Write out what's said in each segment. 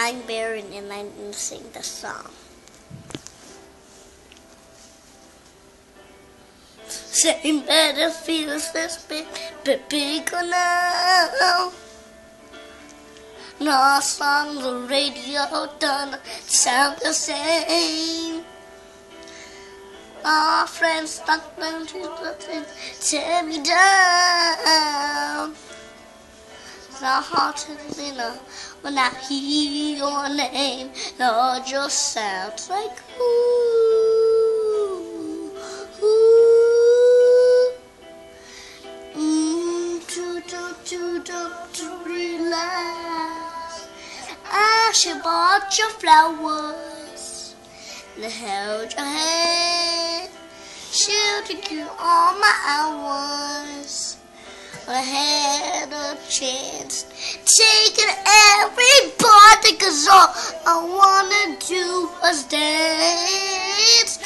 I'm Barron and going sing the song. Same better feels this big, big, big now. No song the radio don't sound the same. Our friends stuck them to the tear me down. It's not hard to you when I hear your name. It all just sounds like ooh, ooh. Mm, to, to, to, to, to relax. I should bought your flowers and held your hand. Shielded you all my hours. I had a chance. Taking every everybody, cause all I wanna do was dance.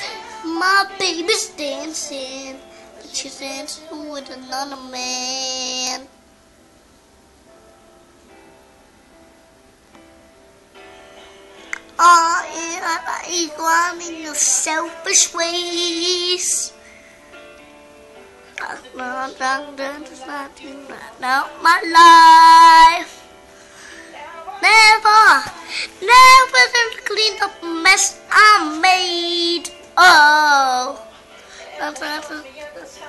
My baby's dancing, but she's dancing with another man. Oh, yeah, one in your selfish ways. Not my life. Never, never to clean up mess I made. Oh, never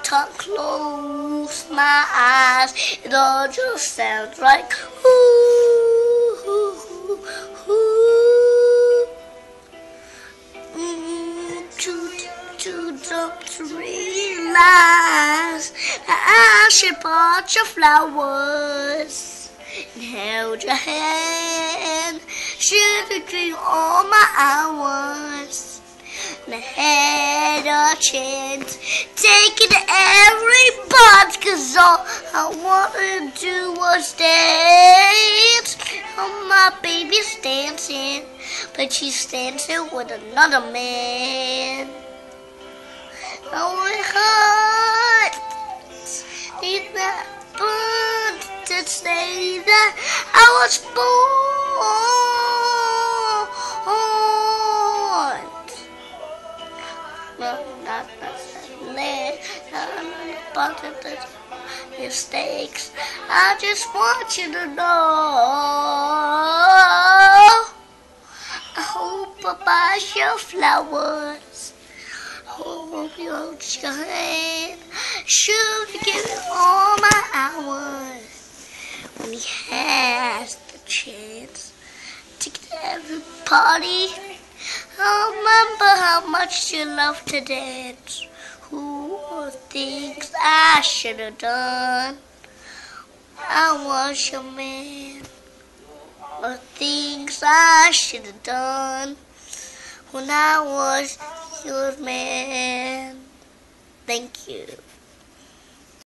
to close my eyes. It all just sounds like ooh, ooh, ooh. Mm, to, to, to, to realize I should bought your flowers and held your hand. Have dreamed all my hours and I had a chance. Taking every part, cause all I wanted to do was dance. Oh, my baby's dancing, but she's dancing with another man. To say that I was born. Well, not necessarily, but the mistakes. I just want you to know. I hope I buy your flowers. Hold your hand. Should give it all my hours he has the chance to get to every party. I remember how much you love to dance. Who thinks I should have done? I was your man. Or things I should have done when I was your man. Thank you.